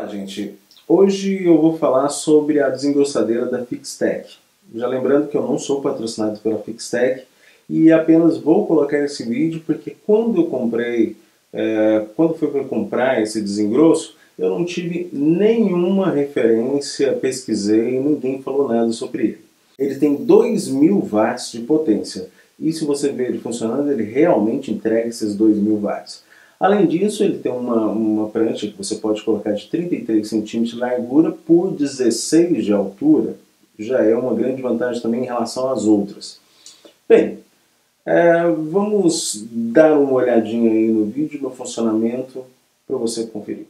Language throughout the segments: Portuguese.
Olá, gente. Hoje eu vou falar sobre a desengrossadeira da Fixtech. Já lembrando que eu não sou patrocinado pela Fixtech e apenas vou colocar esse vídeo porque quando eu comprei, é, quando foi para comprar esse desengrosso, eu não tive nenhuma referência, pesquisei, ninguém falou nada sobre ele. Ele tem 2000 watts de potência e se você ver ele funcionando, ele realmente entrega esses 2000 watts. Além disso, ele tem uma, uma prancha que você pode colocar de 33 centímetros de largura por 16 de altura. Já é uma grande vantagem também em relação às outras. Bem, é, vamos dar uma olhadinha aí no vídeo, no funcionamento, para você conferir.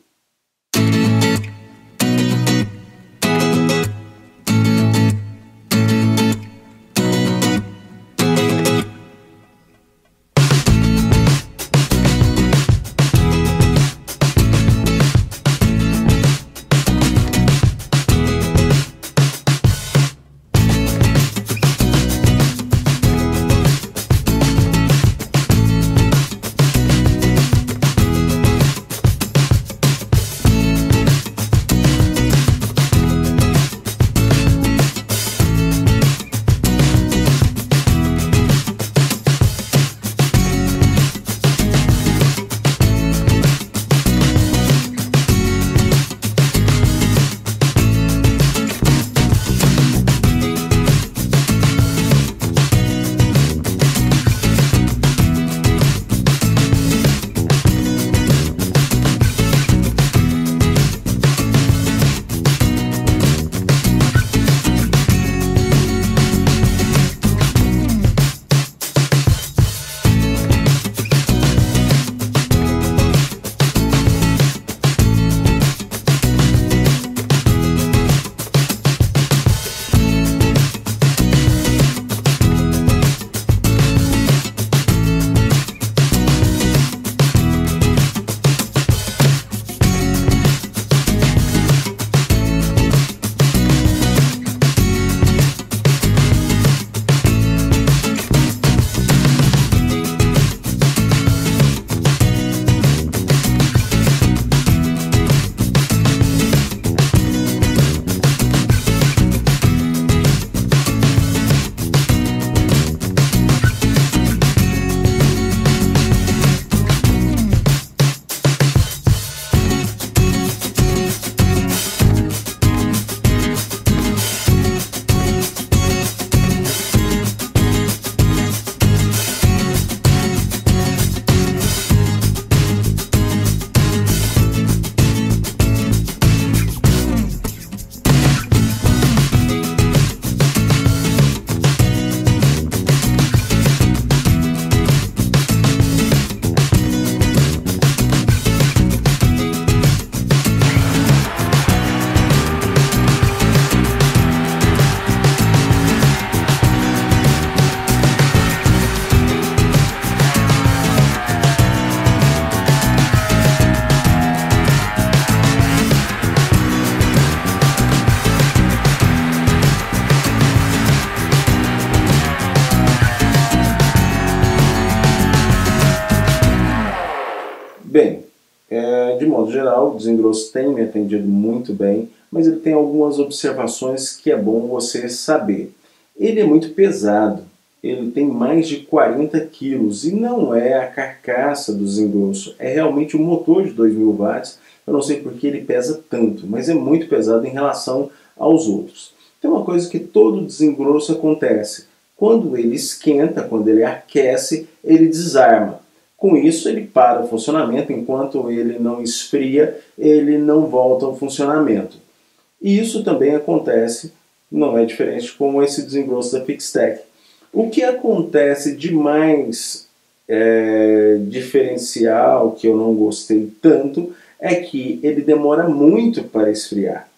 Bem, é, de modo geral, o desengrosso tem me atendido muito bem, mas ele tem algumas observações que é bom você saber. Ele é muito pesado, ele tem mais de 40 quilos e não é a carcaça do desengrosso, é realmente o motor de 2000 watts. Eu não sei porque ele pesa tanto, mas é muito pesado em relação aos outros. Tem uma coisa que todo desengrosso acontece. Quando ele esquenta, quando ele aquece, ele desarma. Com isso, ele para o funcionamento, enquanto ele não esfria, ele não volta ao funcionamento. E isso também acontece, não é diferente com esse desengrosso da Fixtech. O que acontece de mais é, diferencial, que eu não gostei tanto, é que ele demora muito para esfriar.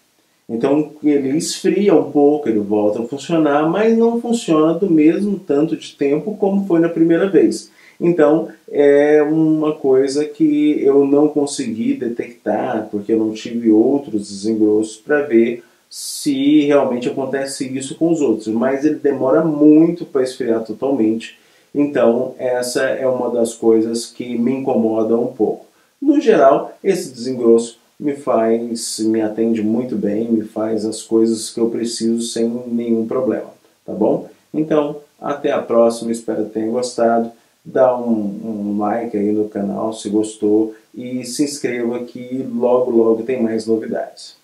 Então ele esfria um pouco, ele volta a funcionar, mas não funciona do mesmo tanto de tempo como foi na primeira vez. Então é uma coisa que eu não consegui detectar, porque eu não tive outros desengrossos para ver se realmente acontece isso com os outros, mas ele demora muito para esfriar totalmente. Então essa é uma das coisas que me incomoda um pouco. No geral, esse desengrosso me faz, me atende muito bem, me faz as coisas que eu preciso sem nenhum problema, tá bom? Então, até a próxima, espero que tenham gostado. Dá um, um like aí no canal se gostou e se inscreva que logo logo tem mais novidades.